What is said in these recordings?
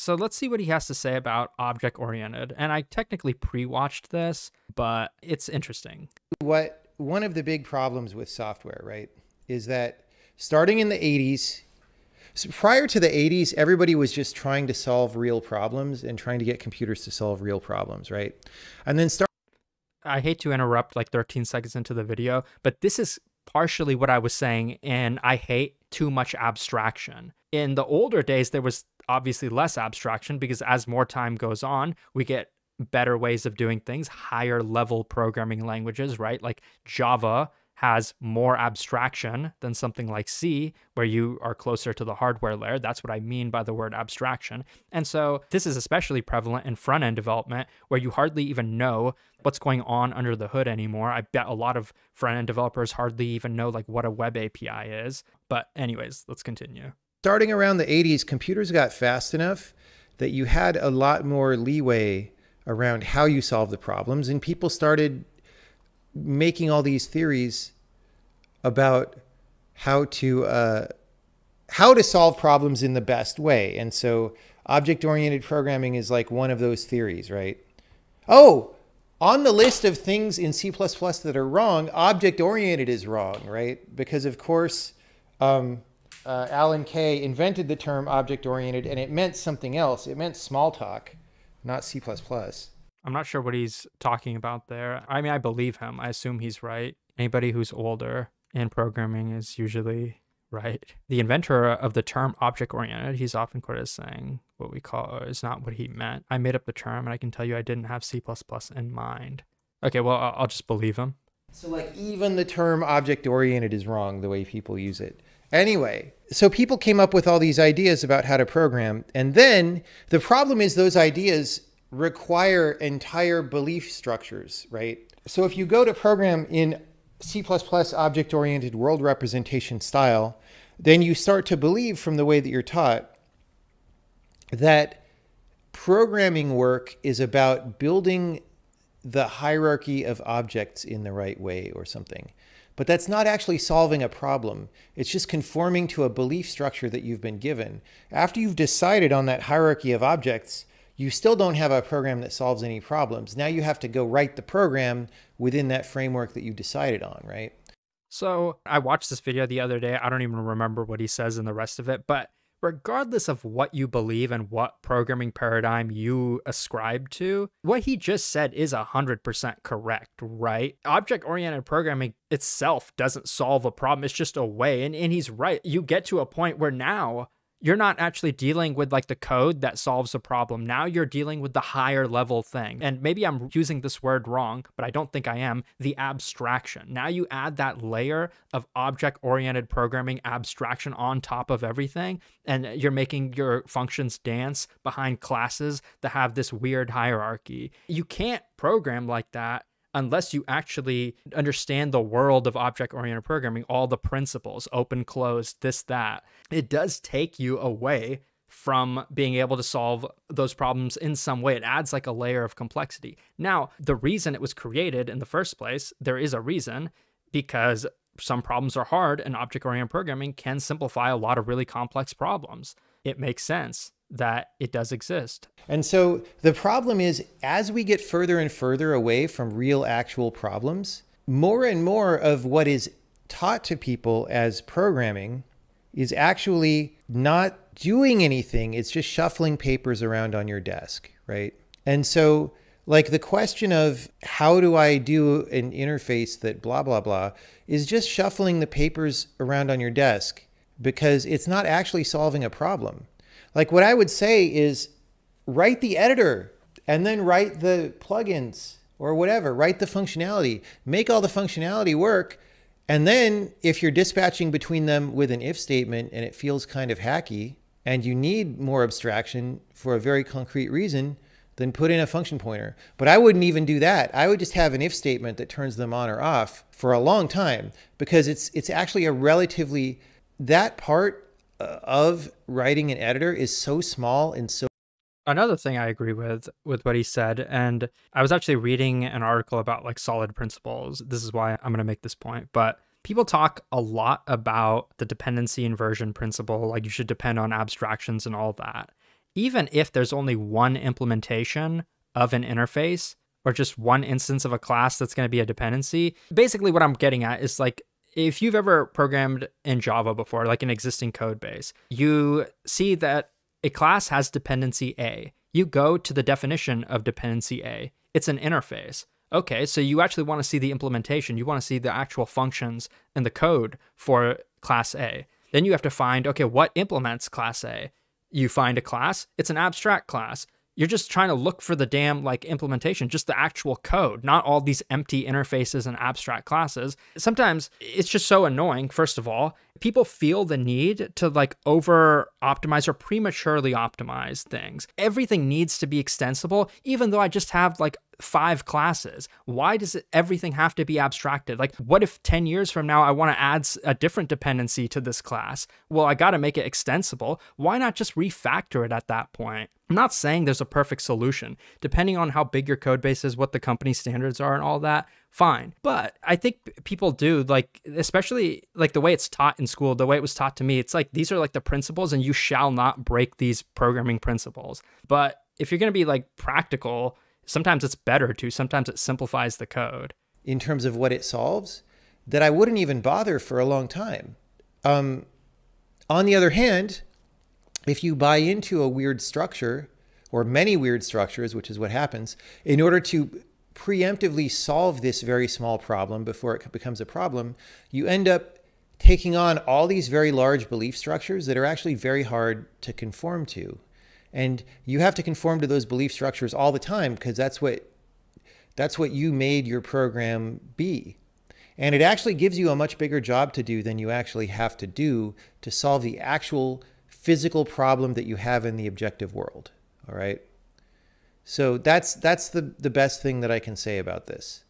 So let's see what he has to say about object oriented. And I technically pre watched this, but it's interesting. What one of the big problems with software, right, is that starting in the 80s, so prior to the 80s, everybody was just trying to solve real problems and trying to get computers to solve real problems, right? And then start. I hate to interrupt like 13 seconds into the video, but this is partially what I was saying, and I hate too much abstraction. In the older days, there was obviously less abstraction because as more time goes on, we get better ways of doing things, higher level programming languages, right? Like Java has more abstraction than something like C, where you are closer to the hardware layer. That's what I mean by the word abstraction. And so this is especially prevalent in front end development, where you hardly even know what's going on under the hood anymore. I bet a lot of front end developers hardly even know like what a web API is. But anyways, let's continue. Starting around the 80s, computers got fast enough that you had a lot more leeway around how you solve the problems and people started making all these theories about how to uh, how to solve problems in the best way. And so object oriented programming is like one of those theories, right? Oh, on the list of things in C++ that are wrong, object oriented is wrong, right? Because of course, um, uh, Alan Kay invented the term object oriented and it meant something else. It meant Smalltalk, not C++. I'm not sure what he's talking about there. I mean, I believe him. I assume he's right. Anybody who's older in programming is usually right. The inventor of the term object oriented, he's often quoted as saying what we call is not what he meant. I made up the term and I can tell you I didn't have C in mind. Okay, well, I'll just believe him. So, like, even the term object oriented is wrong the way people use it. Anyway, so people came up with all these ideas about how to program. And then the problem is those ideas require entire belief structures, right? So if you go to program in C++ object oriented world representation style, then you start to believe from the way that you're taught that programming work is about building the hierarchy of objects in the right way or something. But that's not actually solving a problem. It's just conforming to a belief structure that you've been given. After you've decided on that hierarchy of objects, you still don't have a program that solves any problems. Now you have to go write the program within that framework that you decided on, right? So I watched this video the other day. I don't even remember what he says in the rest of it, but regardless of what you believe and what programming paradigm you ascribe to, what he just said is 100% correct, right? Object oriented programming itself doesn't solve a problem, it's just a way. And, and he's right. You get to a point where now you're not actually dealing with like the code that solves a problem. Now you're dealing with the higher level thing. And maybe I'm using this word wrong, but I don't think I am the abstraction. Now you add that layer of object oriented programming abstraction on top of everything, and you're making your functions dance behind classes that have this weird hierarchy. You can't program like that unless you actually understand the world of object oriented programming, all the principles, open, closed, this, that, it does take you away from being able to solve those problems in some way. It adds like a layer of complexity. Now, the reason it was created in the first place, there is a reason because some problems are hard and object oriented programming can simplify a lot of really complex problems. It makes sense that it does exist. And so the problem is, as we get further and further away from real actual problems, more and more of what is taught to people as programming is actually not doing anything. It's just shuffling papers around on your desk, right? And so, like the question of how do I do an interface that blah, blah, blah is just shuffling the papers around on your desk because it's not actually solving a problem. Like what I would say is write the editor and then write the plugins or whatever, write the functionality, make all the functionality work. And then if you're dispatching between them with an if statement and it feels kind of hacky and you need more abstraction for a very concrete reason, then put in a function pointer. But I wouldn't even do that. I would just have an if statement that turns them on or off for a long time because it's it's actually a relatively that part of writing an editor is so small and so another thing I agree with with what he said, and I was actually reading an article about like solid principles. This is why I'm going to make this point, but people talk a lot about the dependency inversion principle, like you should depend on abstractions and all that. even if there's only one implementation of an interface or just one instance of a class that's going to be a dependency, basically what I'm getting at is like if you've ever programmed in Java before, like an existing code base, you see that a class has dependency A. You go to the definition of dependency A. It's an interface. Okay, so you actually want to see the implementation. You want to see the actual functions and the code for class A. Then you have to find, okay, what implements class A? You find a class, it's an abstract class. You're just trying to look for the damn like implementation, just the actual code, not all these empty interfaces and abstract classes. Sometimes it's just so annoying, first of all. People feel the need to like over optimize or prematurely optimize things. Everything needs to be extensible, even though I just have like five classes. Why does it, everything have to be abstracted? Like, what if 10 years from now I want to add a different dependency to this class? Well, I got to make it extensible. Why not just refactor it at that point? I'm not saying there's a perfect solution. Depending on how big your code base is, what the company standards are, and all that, fine. But I think people do, like, especially like the way it's taught in school, the way it was taught to me, it's like these are like the principles, and you shall not break these programming principles. But if you're going to be like practical, sometimes it's better to, sometimes it simplifies the code. In terms of what it solves, that I wouldn't even bother for a long time. Um, on the other hand, if you buy into a weird structure or many weird structures, which is what happens, in order to preemptively solve this very small problem before it becomes a problem, you end up taking on all these very large belief structures that are actually very hard to conform to. And you have to conform to those belief structures all the time because that's what that's what you made your program be. And it actually gives you a much bigger job to do than you actually have to do to solve the actual physical problem that you have in the objective world. All right. So that's that's the the best thing that I can say about this.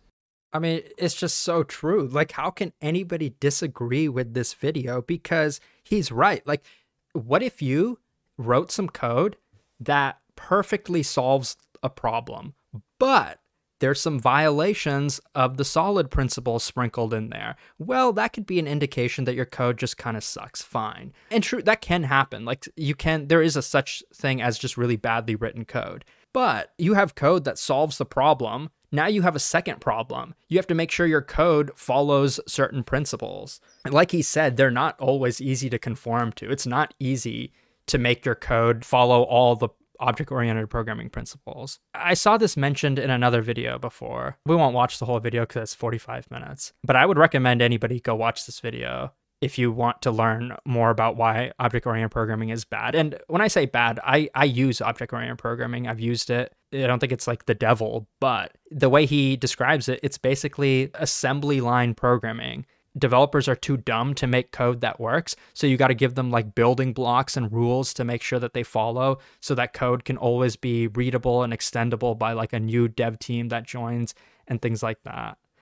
I mean, it's just so true. Like, how can anybody disagree with this video? Because he's right. Like, what if you wrote some code that perfectly solves a problem, but there's some violations of the solid principles sprinkled in there. Well, that could be an indication that your code just kind of sucks. Fine. And true, that can happen. Like you can, there is a such thing as just really badly written code. But you have code that solves the problem. Now you have a second problem. You have to make sure your code follows certain principles. And like he said, they're not always easy to conform to. It's not easy to make your code follow all the object oriented programming principles. I saw this mentioned in another video before. We won't watch the whole video because it's 45 minutes, but I would recommend anybody go watch this video if you want to learn more about why object oriented programming is bad. And when I say bad, I, I use object oriented programming, I've used it. I don't think it's like the devil, but the way he describes it, it's basically assembly line programming developers are too dumb to make code that works. So you got to give them like building blocks and rules to make sure that they follow so that code can always be readable and extendable by like a new dev team that joins and things like that.